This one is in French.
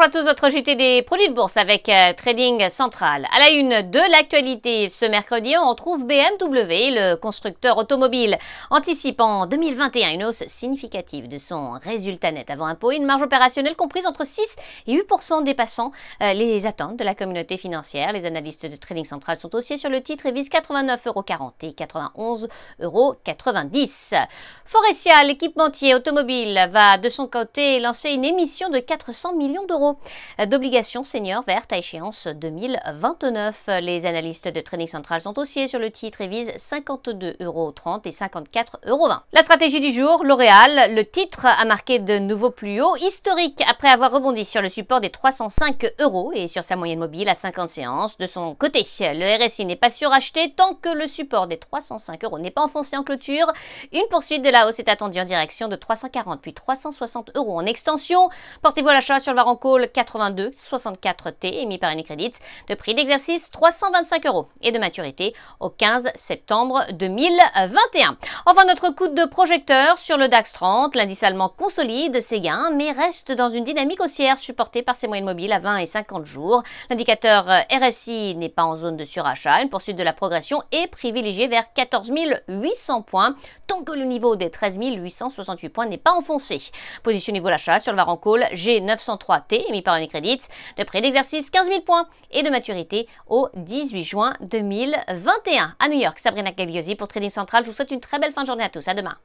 à tous, votre JT des produits de bourse avec euh, Trading Central. À la une de l'actualité, ce mercredi, on retrouve BMW, le constructeur automobile, anticipe en 2021 une hausse significative de son résultat net avant impôt, une marge opérationnelle comprise entre 6 et 8 dépassant les attentes de la communauté financière. Les analystes de Trading Central sont aussi sur le titre et visent 89,40€ et 91,90€. Forestia, l'équipementier automobile, va de son côté lancer une émission de 400 millions d'euros d'obligations seniors vertes à échéance 2029. Les analystes de Trading Central sont aussi sur le titre et visent 52,30 euros et 54,20 euros. La stratégie du jour, L'Oréal, le titre a marqué de nouveaux plus hauts historiques après avoir rebondi sur le support des 305 euros et sur sa moyenne mobile à 50 séances. De son côté, le RSI n'est pas suracheté tant que le support des 305 euros n'est pas enfoncé en clôture. Une poursuite de la hausse est attendue en direction de 340 puis 360 euros en extension. Portez-vous à l'achat sur le Varanco Paul 82 64T émis par Unicredit de prix d'exercice 325 euros et de maturité au 15 septembre 2021. Enfin, notre coup de projecteur sur le DAX 30, l'indice allemand consolide ses gains mais reste dans une dynamique haussière supportée par ses moyennes mobiles à 20 et 50 jours. L'indicateur euh, RSI n'est pas en zone de surachat, une poursuite de la progression est privilégiée vers 14 800 points tant que le niveau des 13 868 points n'est pas enfoncé. Positionnez-vous l'achat sur le Varancourt G903T émis par Unicredit de prêt d'exercice 15 000 points et de maturité au 18 juin 2021. À New York, Sabrina Cagliosi pour Trading Central. Je vous souhaite une très belle fin de journée à tous. À demain.